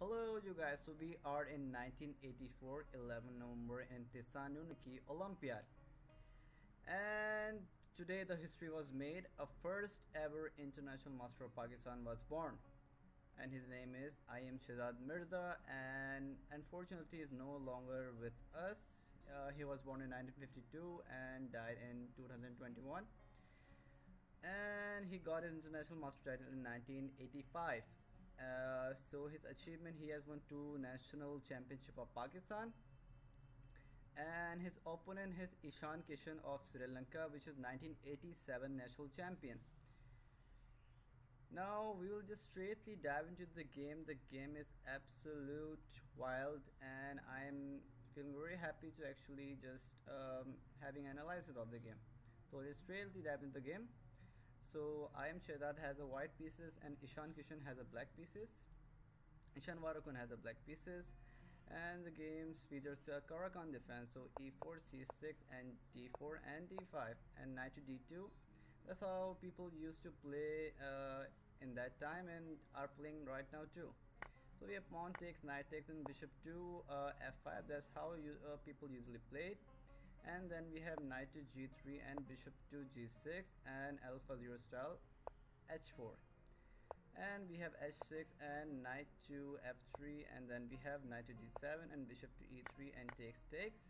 Hello you guys, so we are in 1984 11 November in Thessaloniki Olympiad. And today the history was made. A first ever international master of Pakistan was born. And his name is IM Shezad Mirza. And unfortunately he is no longer with us. Uh, he was born in 1952 and died in 2021 and he got his international master title in 1985 uh, so his achievement he has won two national championship of Pakistan. And his opponent is Ishan Kishan of Sri Lanka which is 1987 national champion. Now we will just straightly dive into the game. The game is absolute wild and I am feeling very happy to actually just um, having analysis of the game. So let's straightly dive into the game so I am Shezad has a white pieces and Ishan Kishan has a black pieces. Ishan Weerakon has a black pieces. And the games features a Caro-Kann defense. So e4 c6 and d4 and d5 and knight to d2 that's how people used to play uh, in that time and are playing right now too. So we have pawn takes knight takes and bishop to uh, f5 that's how you, uh, people usually played and then we have knight to g3 and bishop to g6 and alpha 0 style h4 and we have h6 and knight to f3 and then we have knight to d7 and bishop to e3 and takes takes.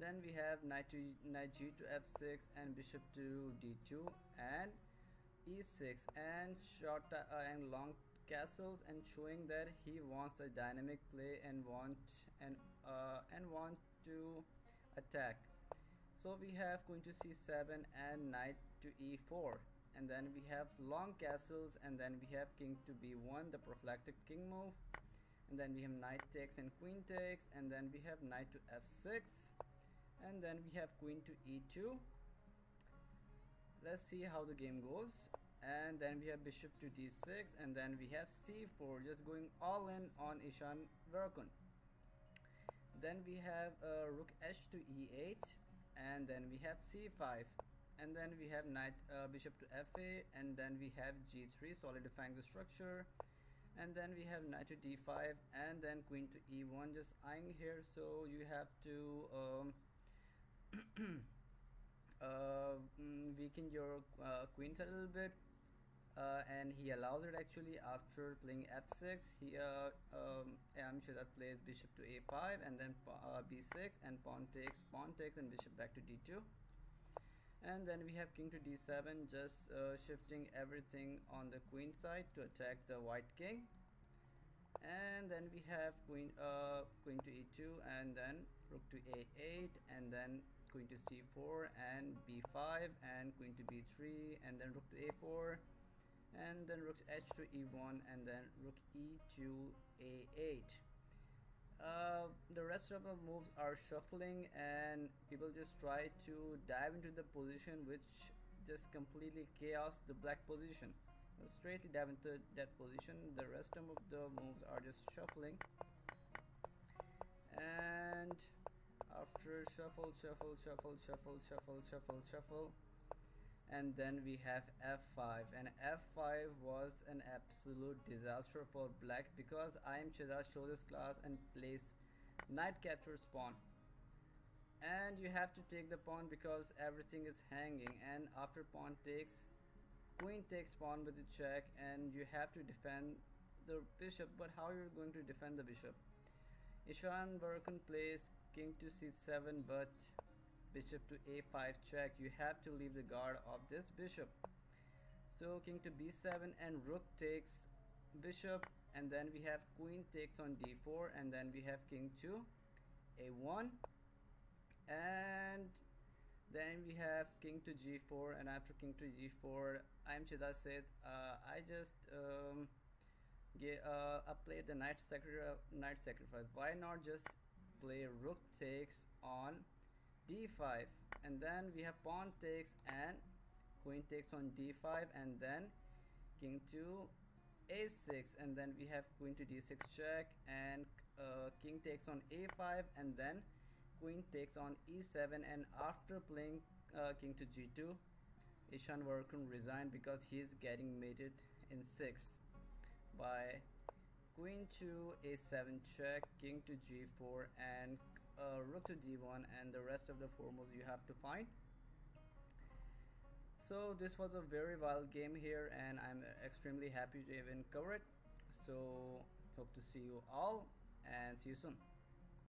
Then we have knight to knight g to f6 and bishop to d2 and e6 and short uh, and long castles and showing that he wants a dynamic play and want and uh, and want to attack. So we have queen to c7 and knight to e4 and then we have long castles and then we have king to b1 the prophylactic king move. And then we have knight takes and queen takes and then we have knight to f6 and then we have queen to e2 let's see how the game goes. And then we have bishop to d6 and then we have c4 just going all in on Ishan Weerakon then we have uh, rook h to e8 and then we have c5 and then we have knight uh, bishop to fa and then we have g3 solidifying the structure and then we have knight to d5 and then queen to e1 just eyeing here. So you have to um, uh, mm, weaken your uh, queens a little bit uh, and he allows it actually after playing f6 he uh, um, I'm sure that plays bishop to a5 and then uh, b6 and pawn takes pawn takes and bishop back to d2 and then we have king to d7 just uh, shifting everything on the queen side to attack the white king. And then we have queen uh, queen to e2 and then rook to a8 and then queen to c4 and b5 and queen to b3 and then rook to a4 and then rook h to e1 and then rook e to a8 uh, the rest of the moves are shuffling and people just try to dive into the position which just completely chaos the black position. Straightly dive into that position. The rest of the moves are just shuffling. And after shuffle shuffle shuffle shuffle shuffle shuffle shuffle and then we have f5 and f5 was an absolute disaster for black because IM Shezad shows this class and plays knight captures pawn and you have to take the pawn because everything is hanging. And after pawn takes queen takes pawn with the check. And you have to defend the bishop. But how you're going to defend the bishop? Ishan Weerakon plays king to c7 but bishop to a5 check you have to leave the guard of this bishop. So king to b7 and rook takes bishop and then we have queen takes on d4 and then we have king to a1 and then we have king to g4 and after king to g4 IM Shezad said uh, I just um, get, uh, I played the knight sacrifice, knight sacrifice. Why not just play rook takes on d5 and then we have pawn takes and queen takes on d5 and then king to a6 and then we have queen to d6 check and uh, king takes on a5 and then queen takes on e7 and after playing uh, king to g2 Ishan Weerakon resigned because he's getting mated in 6 by queen to a7 check king to g4 and uh, rook to d1 and the rest of the four moves you have to find. So this was a very wild game here and I'm extremely happy to even cover it. So hope to see you all and see you soon